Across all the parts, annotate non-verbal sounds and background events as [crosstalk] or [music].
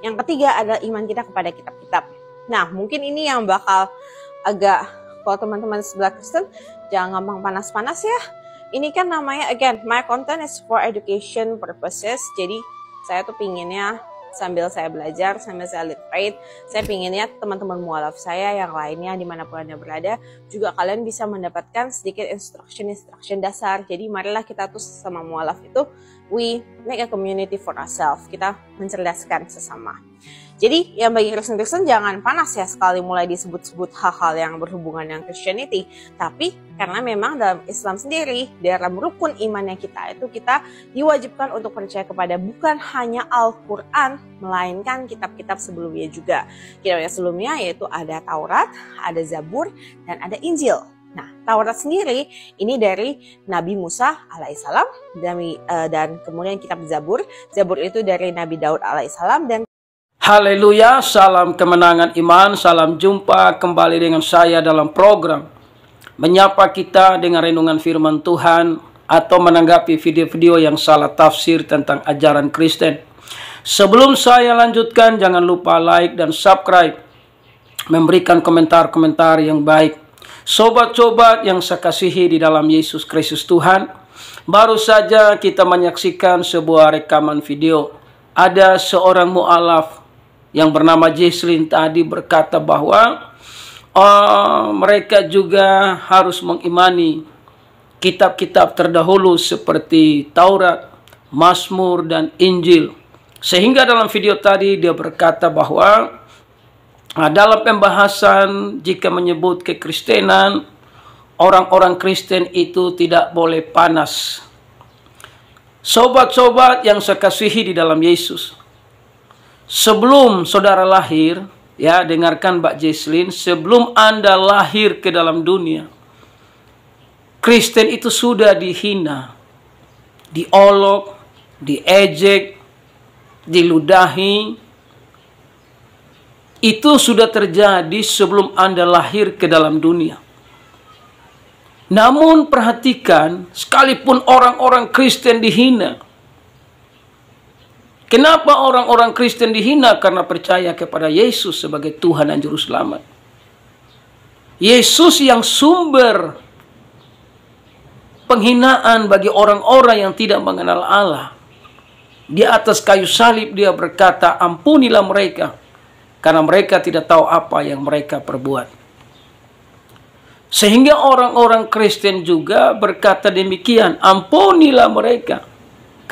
Yang ketiga adalah iman kita kepada kitab-kitab. Nah, mungkin ini yang bakal agak kalau teman-teman sebelah Kristen jangan gampang panas-panas ya. Ini kan namanya again, my content is for education purposes. Jadi saya tuh pinginnya sambil saya belajar, sambil saya literate, saya pinginnya teman-teman mualaf saya yang lainnya di mana pun anda berada, juga kalian bisa mendapatkan sedikit instruction-instruction dasar. Jadi marilah kita tuh sama mualaf itu, we make a community for ourselves. Kita mencerdaskan sesama. Jadi yang bagi Kristen-Kristen jangan panas ya sekali mulai disebut-sebut hal-hal yang berhubungan dengan Christianity. Tapi karena memang dalam Islam sendiri, dalam rukun imannya kita itu kita diwajibkan untuk percaya kepada bukan hanya Al-Quran, melainkan kitab-kitab sebelumnya juga. Kitab yang sebelumnya yaitu ada Taurat, ada Zabur, dan ada Injil. Nah, Taurat sendiri ini dari Nabi Musa alaihissalam dan, dan kemudian kitab Zabur. Zabur itu dari Nabi Daud alaihissalam dan Haleluya, salam kemenangan iman, salam jumpa kembali dengan saya dalam program Menyapa kita dengan renungan firman Tuhan Atau menanggapi video-video yang salah tafsir tentang ajaran Kristen. Sebelum saya lanjutkan, jangan lupa like dan subscribe. Memberikan komentar-komentar yang baik. Sobat-sobat yang saya kasihi di dalam Yesus Kristus Tuhan Baru saja kita menyaksikan sebuah rekaman video. Ada seorang mu'alaf yang bernama Jesslyn tadi berkata bahwa uh, mereka juga harus mengimani kitab-kitab terdahulu seperti Taurat, Mazmur, dan Injil. Sehingga dalam video tadi dia berkata bahwa uh, dalam pembahasan jika menyebut kekristenan, orang-orang Kristen itu tidak boleh panas. Sobat-sobat yang saya kasihi di dalam Yesus, sebelum saudara lahir, ya dengarkan Mbak Jesslyn, sebelum Anda lahir ke dalam dunia, Kristen itu sudah dihina, diolok, diejek, diludahi. Itu sudah terjadi sebelum Anda lahir ke dalam dunia. Namun perhatikan, sekalipun orang-orang Kristen dihina, Kenapa orang-orang Kristen dihina karena percaya kepada Yesus sebagai Tuhan dan Juru Selamat? Yesus yang sumber penghinaan bagi orang-orang yang tidak mengenal Allah. Di atas kayu salib dia berkata, ampunilah mereka, karena mereka tidak tahu apa yang mereka perbuat. Sehingga orang-orang Kristen juga berkata demikian, ampunilah mereka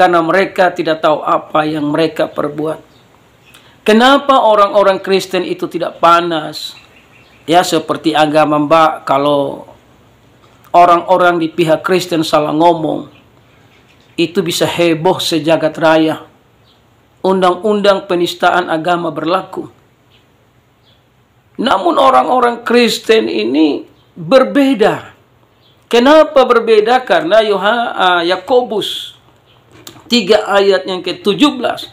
karena mereka tidak tahu apa yang mereka perbuat. Kenapa orang-orang Kristen itu tidak panas? Ya seperti agama Mbak kalau orang-orang di pihak Kristen salah ngomong itu bisa heboh sejagat raya. Undang-undang penistaan agama berlaku. Namun orang-orang Kristen ini berbeda. Kenapa berbeda? Karena ah, Yakobus 3 ayat yang ke-17.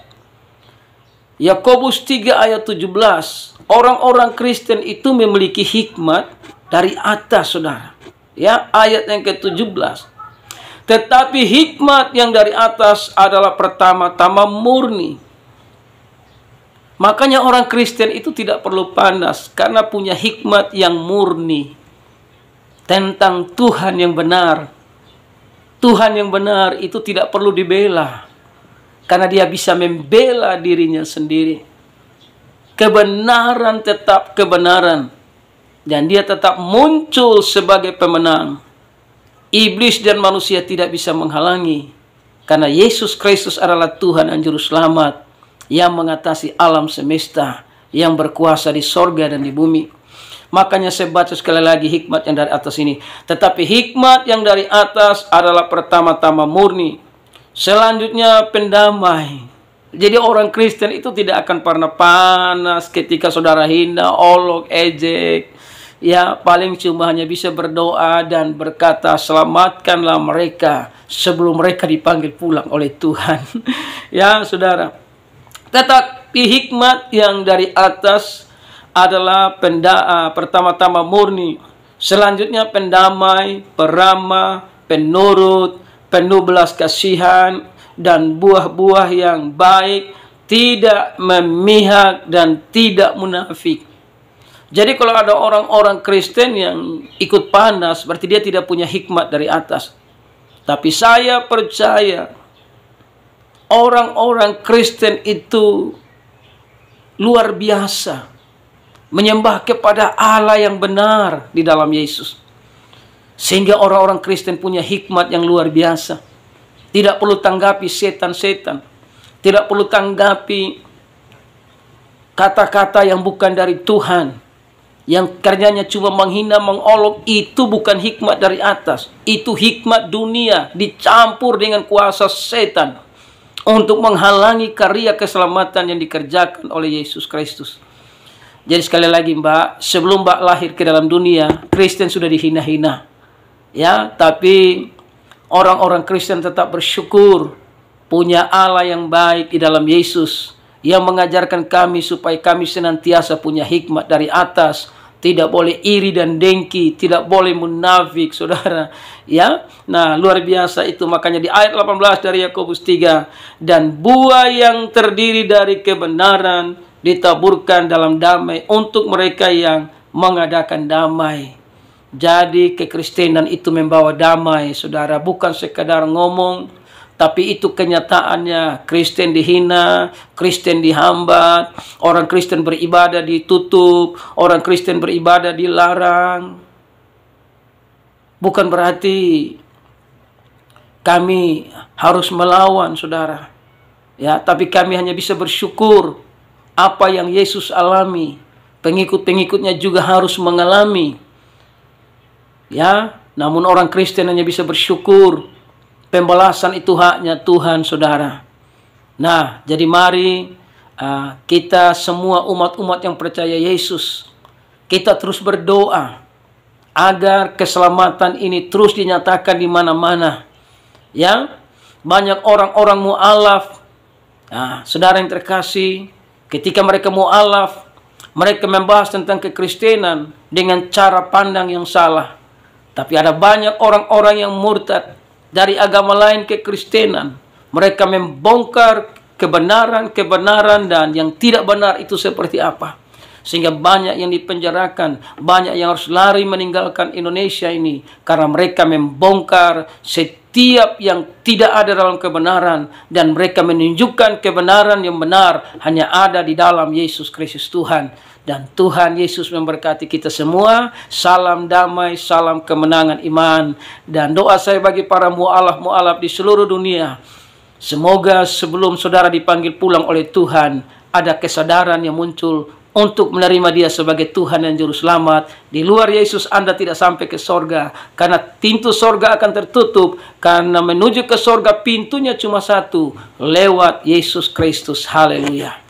Yakobus 3 ayat 17. Orang-orang Kristen itu memiliki hikmat dari atas, Saudara. Ya, ayat yang ke-17. Tetapi hikmat yang dari atas adalah pertama-tama murni. Makanya orang Kristen itu tidak perlu panas karena punya hikmat yang murni tentang Tuhan yang benar Tuhan yang benar itu tidak perlu dibela. Karena dia bisa membela dirinya sendiri. Kebenaran tetap kebenaran. Dan dia tetap muncul sebagai pemenang. Iblis dan manusia tidak bisa menghalangi. Karena Yesus Kristus adalah Tuhan dan Juru Selamat. Yang mengatasi alam semesta. Yang berkuasa di sorga dan di bumi. Makanya saya baca sekali lagi hikmat yang dari atas ini. Tetapi hikmat yang dari atas adalah pertama-tama murni. Selanjutnya pendamai. Jadi orang Kristen itu tidak akan pernah panas ketika saudara hina, olok, ejek. Ya paling cuma hanya bisa berdoa dan berkata selamatkanlah mereka sebelum mereka dipanggil pulang oleh Tuhan. [laughs] ya saudara. Tetapi hikmat yang dari atas adalah penda, pertama-tama murni. Selanjutnya pendamai, peramah, penurut, penuh belas kasihan, dan buah-buah yang baik, tidak memihak dan tidak munafik. Jadi kalau ada orang-orang Kristen yang ikut panas, berarti dia tidak punya hikmat dari atas. Tapi saya percaya orang-orang Kristen itu luar biasa menyembah kepada Allah yang benar di dalam Yesus. Sehingga orang-orang Kristen punya hikmat yang luar biasa. Tidak perlu tanggapi setan-setan. Tidak perlu tanggapi kata-kata yang bukan dari Tuhan. Yang karyanya cuma menghina, mengolok. Itu bukan hikmat dari atas. Itu hikmat dunia dicampur dengan kuasa setan. Untuk menghalangi karya keselamatan yang dikerjakan oleh Yesus Kristus. Jadi sekali lagi Mbak, sebelum Mbak lahir ke dalam dunia, Kristen sudah dihina-hina ya tapi orang-orang Kristen tetap bersyukur punya Allah yang baik di dalam Yesus yang mengajarkan kami supaya kami senantiasa punya hikmat dari atas tidak boleh iri dan dengki, tidak boleh munafik, saudara. Ya, nah luar biasa itu makanya di ayat 18 dari Yakobus 3 dan buah yang terdiri dari kebenaran ditaburkan dalam damai untuk mereka yang mengadakan damai. Jadi kekristenan itu membawa damai, saudara. Bukan sekadar ngomong, tapi itu kenyataannya. Kristen dihina, Kristen dihambat, orang Kristen beribadah ditutup, orang Kristen beribadah dilarang. Bukan berarti kami harus melawan, saudara. Ya, tapi kami hanya bisa bersyukur apa yang Yesus alami. Pengikut-pengikutnya juga harus mengalami Ya, namun orang Kristen hanya bisa bersyukur. Pembalasan itu haknya Tuhan, saudara. Nah, jadi mari uh, kita semua umat-umat yang percaya Yesus, kita terus berdoa agar keselamatan ini terus dinyatakan di mana-mana. Ya, banyak orang-orang mualaf. Nah, saudara yang terkasih, ketika mereka mualaf, mereka membahas tentang kekristenan dengan cara pandang yang salah. Tapi ada banyak orang-orang yang murtad dari agama lain ke Kristenan. Mereka membongkar kebenaran-kebenaran dan yang tidak benar itu seperti apa. Sehingga banyak yang dipenjarakan, banyak yang harus lari meninggalkan Indonesia ini karena mereka membongkar setiap yang tidak ada dalam kebenaran dan mereka menunjukkan kebenaran yang benar hanya ada di dalam Yesus Kristus Tuhan. Dan Tuhan Yesus memberkati kita semua. Salam damai, salam kemenangan iman. Dan doa saya bagi para mu'alaf-mu'alaf di seluruh dunia. Semoga sebelum saudara dipanggil pulang oleh Tuhan, ada kesadaran yang muncul untuk menerima dia sebagai Tuhan dan Juru Selamat. Di luar Yesus Anda tidak sampai ke sorga. Karena pintu sorga akan tertutup. Karena menuju ke sorga pintunya cuma satu. Lewat Yesus Kristus. Haleluya.